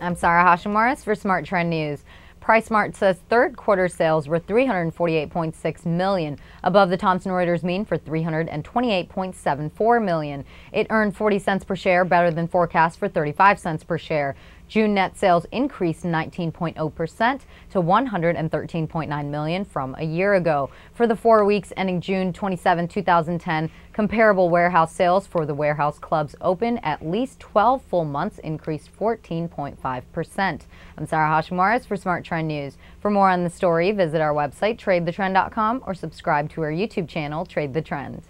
I'm Sarah Hashimoris for Smart Trend News. PriceSmart says third quarter sales were 348.6 million, above the Thomson Reuters mean for 328.74 million. It earned 40 cents per share, better than forecast for 35 cents per share. June net sales increased 19.0% to 113.9 million from a year ago. For the 4 weeks ending June 27, 2010, comparable warehouse sales for the warehouse clubs open at least 12 full months increased 14.5%. I'm Sarah Hashimoris for Smart Trend News. For more on the story, visit our website tradethetrend.com or subscribe to our YouTube channel Trade the Trend.